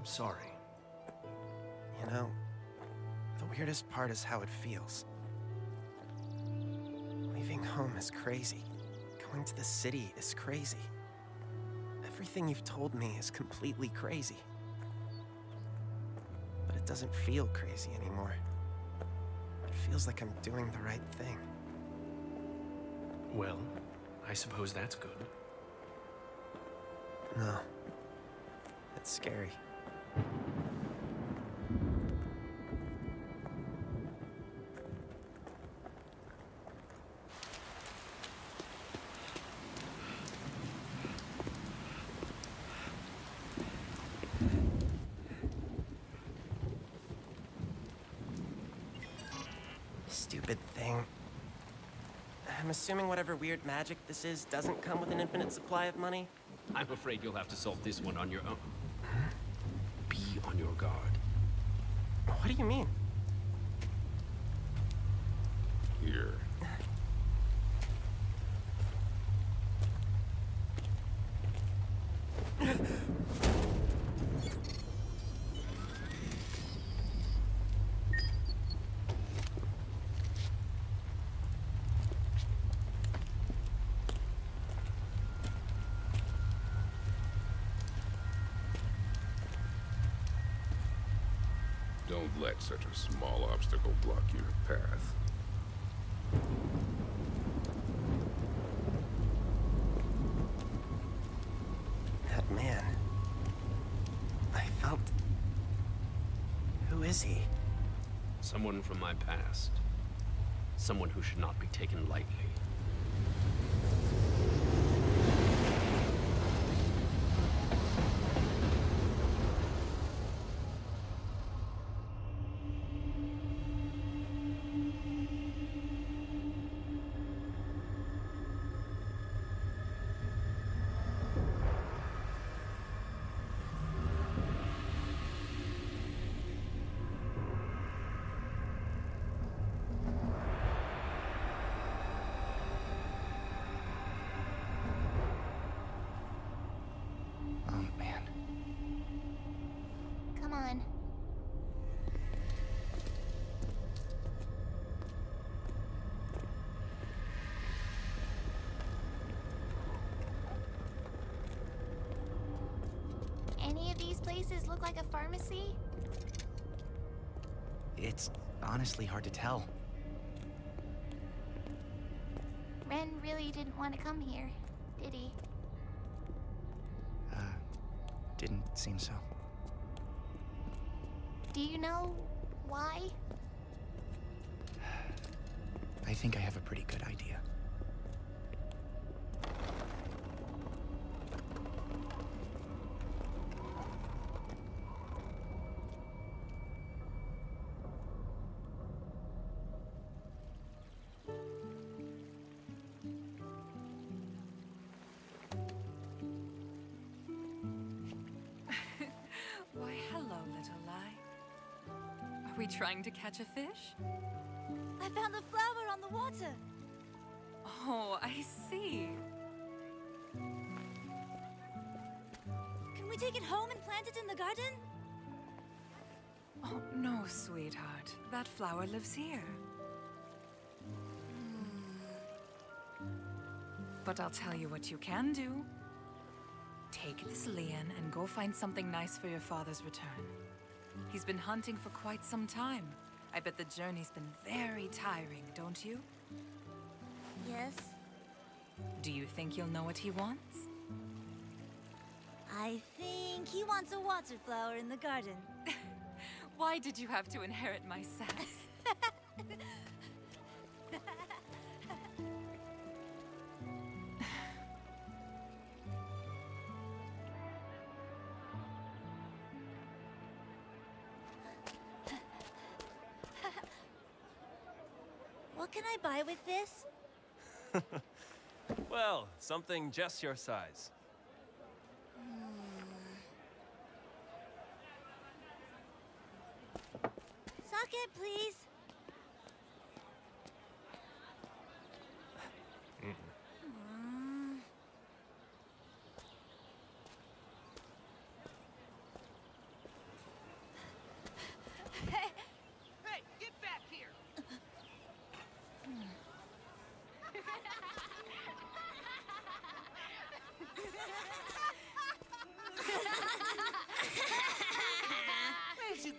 I'm sorry. You know, the weirdest part is how it feels. Leaving home is crazy. Going to the city is crazy. Everything you've told me is completely crazy. But it doesn't feel crazy anymore. It feels like I'm doing the right thing. Well, I suppose that's good. No. It's scary. Stupid thing. I'm assuming whatever weird magic this is doesn't come with an infinite supply of money? I'm afraid you'll have to solve this one on your own. Be on your guard. What do you mean? Here. Don't let such a small obstacle block your path. That man. I felt. Who is he? Someone from my past. Someone who should not be taken lightly. Places look like a pharmacy? It's honestly hard to tell. Ren really didn't want to come here, did he? Uh, didn't seem so. Do you know why? I think I have a pretty good idea. We trying to catch a fish? I found a flower on the water. Oh, I see. Can we take it home and plant it in the garden? Oh, no, sweetheart. That flower lives here. Hmm. But I'll tell you what you can do. Take this lien and go find something nice for your father's return. He's been hunting for quite some time. I bet the journey's been very tiring, don't you? Yes. Do you think you'll know what he wants? I think he wants a water flower in the garden. Why did you have to inherit my sass? What can I buy with this? Well, something just your size. Socket, please. Mm.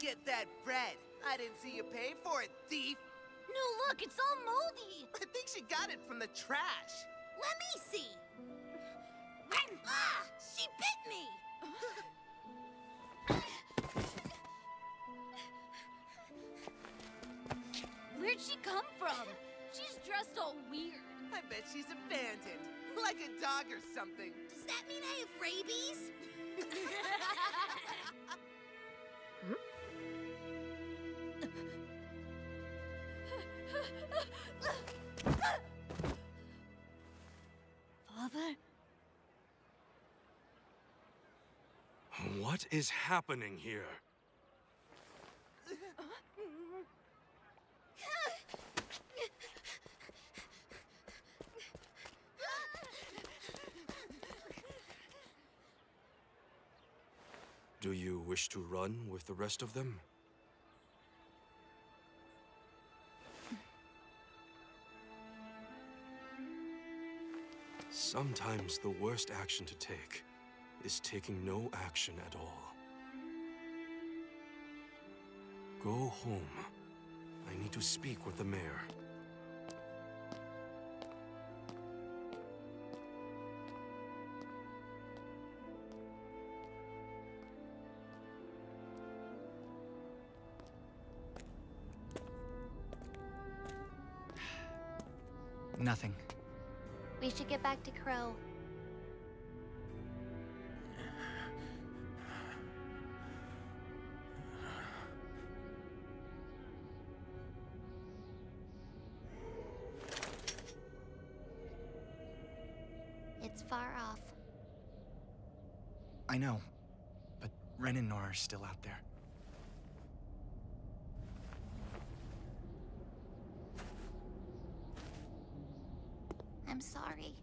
get that bread. I didn't see you pay for it, thief. No, look, it's all moldy. I think she got it from the trash. Let me see. ah, she bit me. Where'd she come from? She's dressed all weird. I bet she's abandoned, like a dog or something. Does that mean I have rabies? What is happening here? Do you wish to run with the rest of them? Sometimes the worst action to take is taking no action at all. Go home. I need to speak with the mayor. Nothing. We should get back to Qrow. I know, but Ren and Nora are still out there. I'm sorry.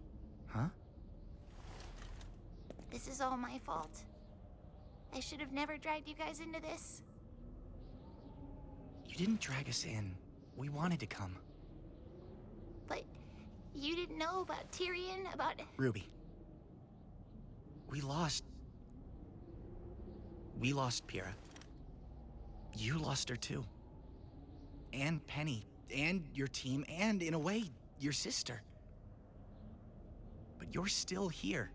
Huh? This is all my fault. I should have never dragged you guys into this. You didn't drag us in. We wanted to come. But you didn't know about Tyrian, about. Ruby. We lost. We lost Pyrrha. You lost her too. And Penny, and your team, and in a way, your sister. But you're still here.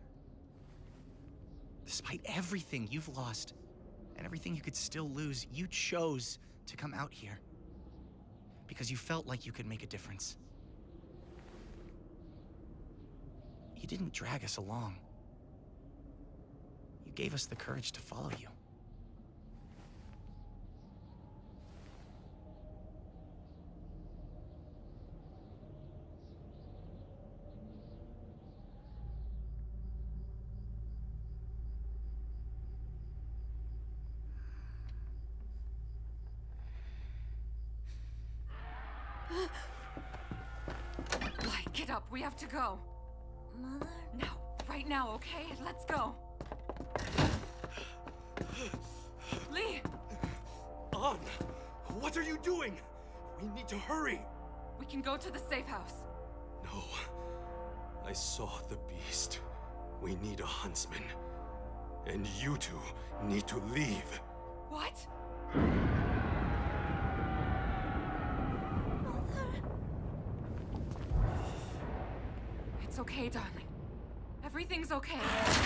Despite everything you've lost, and everything you could still lose, you chose to come out here. Because you felt like you could make a difference. You didn't drag us along. You gave us the courage to follow you. Okay? Let's go. Lee! On! What are you doing? We need to hurry! We can go to the safe house. No. I saw the beast. We need a huntsman. And you two need to leave. What? It's okay, darling. Everything's okay.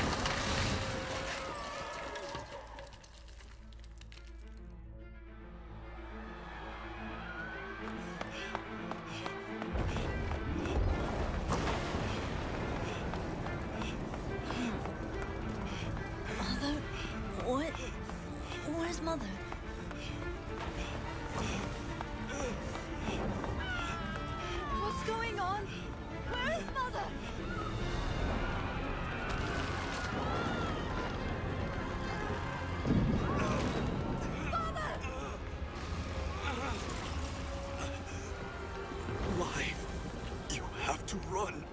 To run.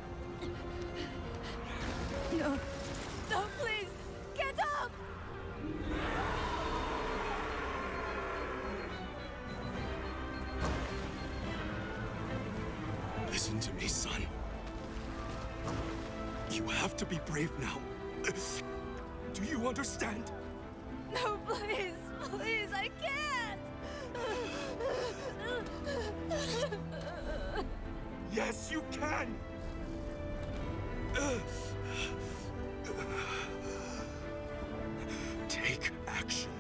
No. No, please! Get up! Listen to me, son. You have to be brave now. Do you understand? Yes, you can! Take action,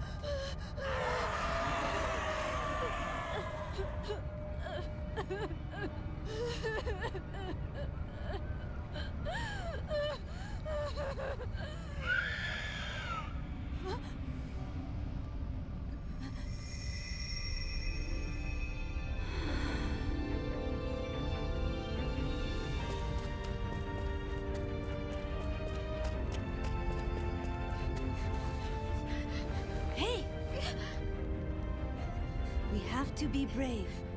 了。have to be brave.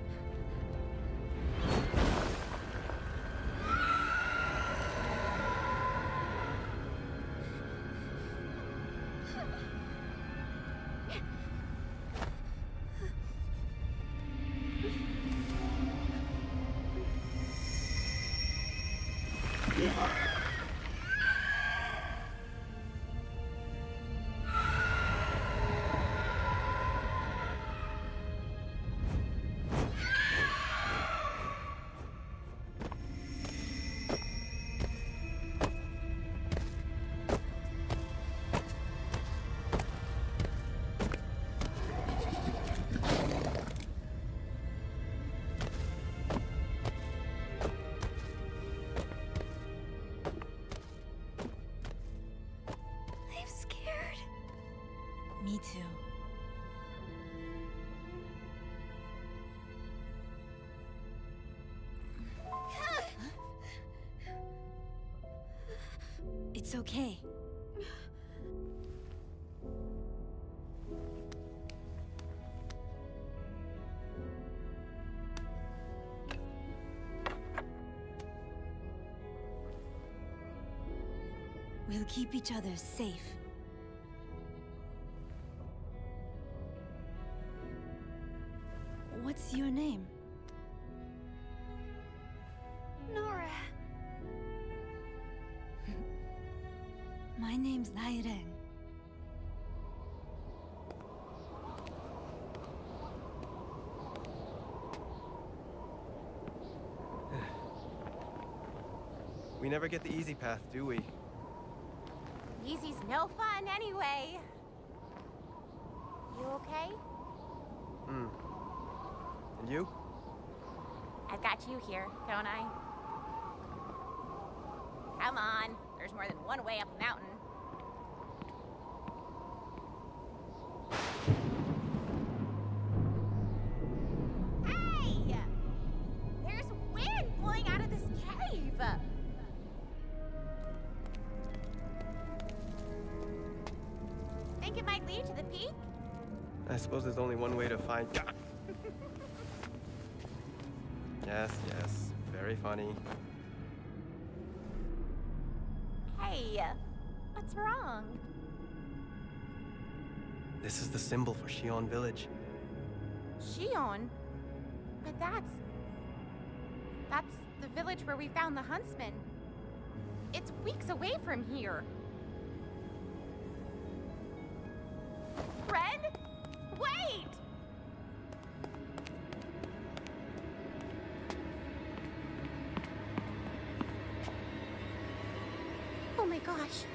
It's okay. We'll keep each other safe. My name's Naireng. We never get the easy path, do we? Easy's no fun anyway. You okay? Hmm. And you? I've got you here, don't I? Come on. There's more than one way up a mountain. Hey! There's wind blowing out of this cave! Think it might lead to the peak? I suppose there's only one way to find. yes, yes. Very funny. Hey, what's wrong? This is the symbol for Shion Village. Shion? But that's... That's the village where we found the huntsman. It's weeks away from here. Ren? Wait! Oh my gosh.